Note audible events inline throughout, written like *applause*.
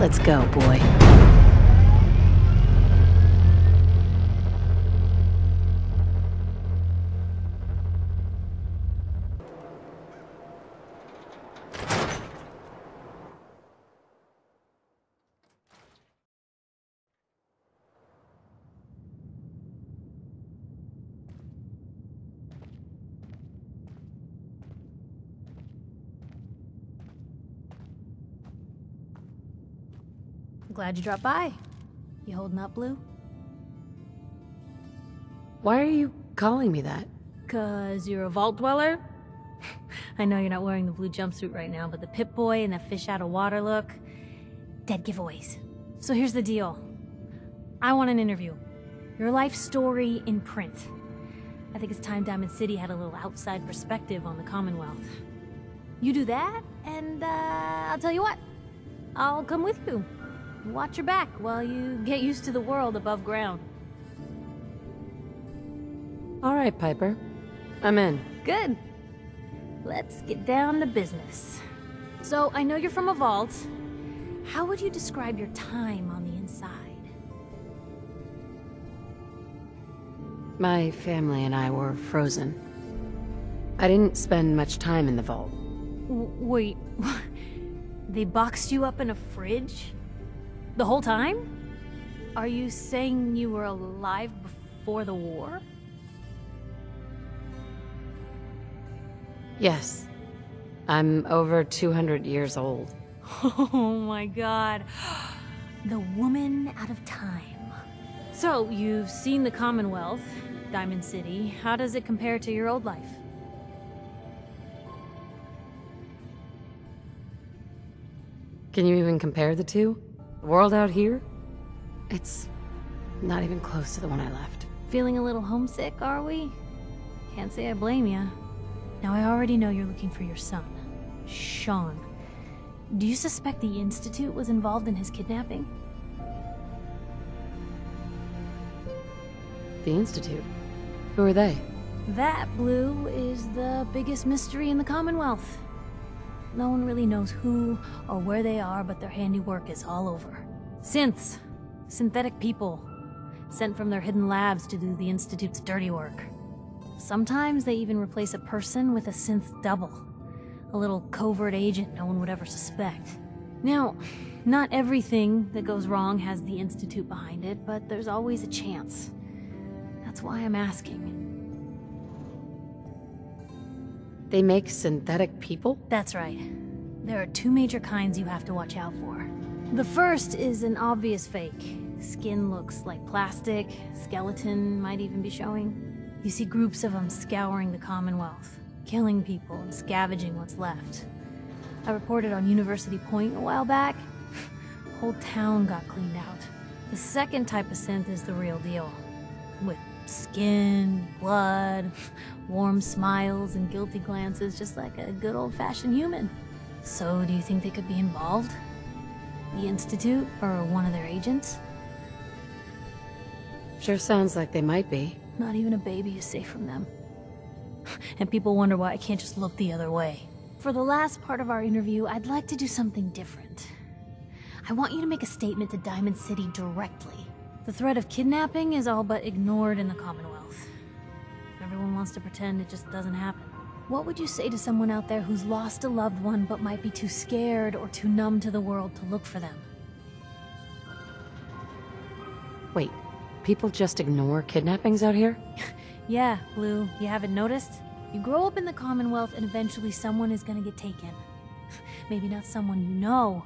Let's go, boy. Glad you dropped by. You holding up, Blue? Why are you calling me that? Cause you're a vault dweller? *laughs* I know you're not wearing the blue jumpsuit right now, but the Pip-Boy and the fish out of water look... Dead giveaways. So here's the deal. I want an interview. Your life story in print. I think it's time Diamond City had a little outside perspective on the Commonwealth. You do that, and uh, I'll tell you what. I'll come with you. Watch your back while you get used to the world above ground. All right, Piper. I'm in. Good. Let's get down to business. So, I know you're from a vault. How would you describe your time on the inside? My family and I were frozen. I didn't spend much time in the vault. W wait, *laughs* they boxed you up in a fridge? The whole time? Are you saying you were alive before the war? Yes. I'm over 200 years old. *laughs* Oh my god. The woman out of time. So, you've seen the Commonwealth, Diamond City. How does it compare to your old life? Can you even compare the two? The world out here? It's not even close to the one I left. Feeling a little homesick, are we? Can't say I blame you. Now, I already know you're looking for your son, Sean. Do you suspect the Institute was involved in his kidnapping? The Institute? Who are they? That, Blue, is the biggest mystery in the Commonwealth. No one really knows who or where they are, but their handiwork is all over. Synths. Synthetic people. Sent from their hidden labs to do the Institute's dirty work. Sometimes they even replace a person with a synth double. A little covert agent no one would ever suspect. Now, not everything that goes wrong has the Institute behind it, but there's always a chance. That's why I'm asking. They make synthetic people? That's right. There are two major kinds you have to watch out for. The first is an obvious fake. Skin looks like plastic, skeleton might even be showing. You see groups of them scouring the Commonwealth, killing people and scavenging what's left. I reported on University Point a while back. *laughs* Whole town got cleaned out. The second type of synth is the real deal. With skin, blood, warm smiles, and guilty glances, just like a good old-fashioned human. So, do you think they could be involved? The Institute, or one of their agents? Sure sounds like they might be. Not even a baby is safe from them. And people wonder why I can't just look the other way. For the last part of our interview, I'd like to do something different. I want you to make a statement to Diamond City directly. The threat of kidnapping is all but ignored in the Commonwealth. Everyone wants to pretend it just doesn't happen. What would you say to someone out there who's lost a loved one but might be too scared or too numb to the world to look for them? Wait, people just ignore kidnappings out here? *laughs* Yeah, Blue, you haven't noticed? You grow up in the Commonwealth and eventually someone is gonna get taken. *laughs* Maybe not someone you know,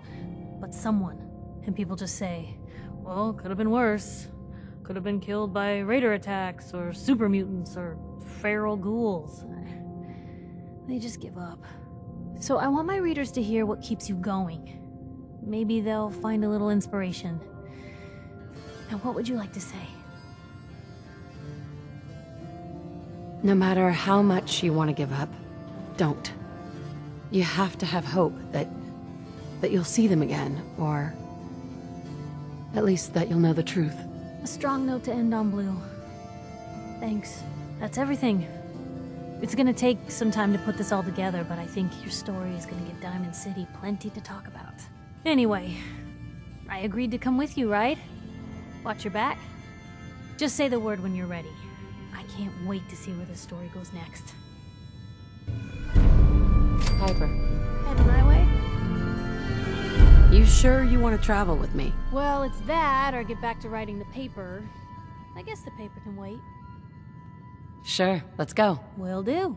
but someone. And people just say, well, could have been worse. Could have been killed by raider attacks, or super mutants, or feral ghouls. They just give up. So I want my readers to hear what keeps you going. Maybe they'll find a little inspiration. Now, what would you like to say? No matter how much you want to give up, don't. You have to have hope that... that you'll see them again, or... At least that you'll know the truth. A strong note to end on, Blue. Thanks. That's everything. It's gonna take some time to put this all together, but I think your story is gonna give Diamond City plenty to talk about. Anyway, I agreed to come with you, right? Watch your back. Just say the word when you're ready. I can't wait to see where the story goes next. Piper, Heading my way? You sure you want to travel with me? Well, it's that, or get back to writing the paper. I guess the paper can wait. Sure, let's go. Will do.